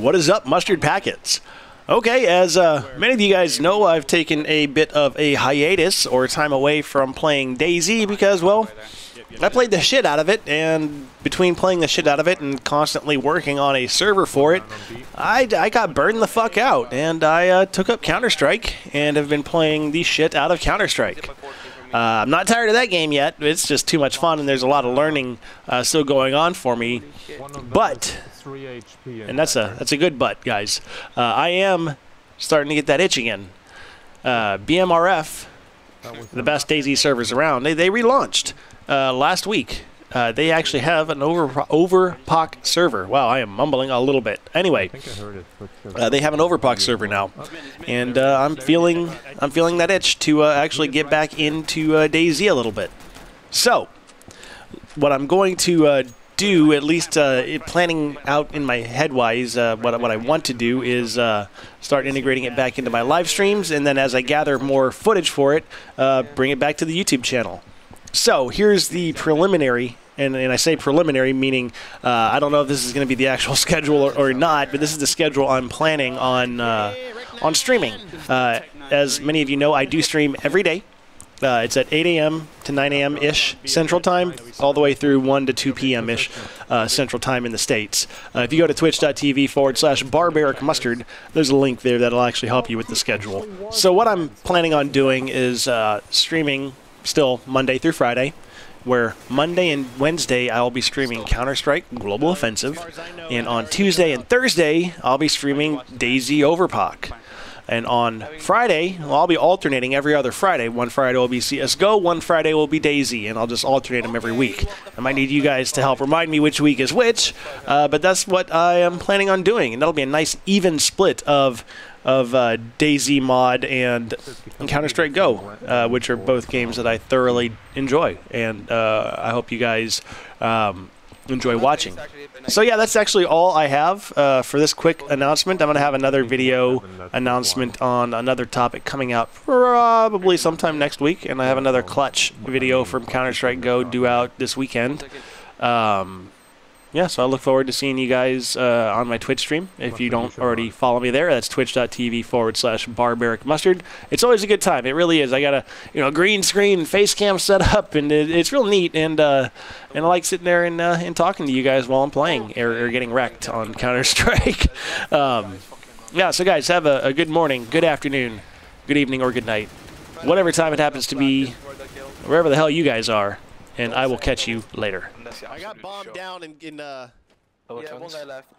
What is up, mustard packets? Okay, as uh, many of you guys know, I've taken a bit of a hiatus or time away from playing DayZ because, well, I played the shit out of it, and between playing the shit out of it and constantly working on a server for it, I, I got burned the fuck out, and I uh, took up Counter Strike and have been playing the shit out of Counter Strike. Uh, I'm not tired of that game yet. It's just too much fun, and there's a lot of learning uh, still going on for me. But and that's a that's a good but, guys. Uh, I am starting to get that itch again. Uh, BMRF, the best DayZ servers around, they, they relaunched uh, last week. Uh, they actually have an over overpoch server. Wow, I am mumbling a little bit. Anyway, uh, they have an overpoch server now, and uh, I'm feeling I'm feeling that itch to uh, actually get back into uh, DayZ a little bit. So, what I'm going to uh, do, at least uh, planning out in my head wise, uh, what, what I want to do is uh, start integrating it back into my live streams, and then as I gather more footage for it, uh, bring it back to the YouTube channel. So here's the preliminary. And, and I say preliminary, meaning uh, I don't know if this is going to be the actual schedule or, or, not, but this is the schedule I'm planning on uh, on streaming. as many of you know, I do stream every day. Uh, it's at 8 a.m. to 9 a.m. ish Central Time, all the way through 1 to 2 p.m. ish uh, Central Time in the States. Uh, if you go to twitch.tv forward slash barbaric mustard, there's a link there that'll actually help you with the schedule. So, what I'm planning on doing is uh, streaming still Monday through Friday. Where Monday and Wednesday I'll be streaming Counter Strike Global Offensive, and on Tuesday and Thursday I'll be streaming DayZ Overpoch. And on Friday, well, I'll be alternating every other Friday. One Friday will be CSGO, one Friday will be DayZ, and I'll just alternate them every week. I might need you guys to help remind me which week is which, uh, but that's what I am planning on doing. And that'll be a nice even split of of uh, DayZ Mod and, and Counter Strike Go, uh, which are both games that I thoroughly enjoy. And uh, I hope you guys um, enjoy watching. So yeah, that's actually all I have uh, for this quick announcement. I'm going to have another video announcement on another topic coming out probably sometime next week, and I have another clutch video from Counter-Strike Go due out this weekend. Um, yeah, so I look forward to seeing you guys uh, on my Twitch stream. If you don't already follow me there, that's twitch.tv forward slash barbaric mustard. It's always a good time. It really is. I got a you know green screen face cam set up, and it, it's real neat. And uh, and I like sitting there and uh, and talking to you guys while I'm playing or, or getting wrecked on Counter Strike. um, yeah, so guys, have a, a good morning, good afternoon, good evening, or good night, whatever time it happens to be, wherever the hell you guys are and I will catch you later. I got bombed down in, in uh... Yeah, one guy left.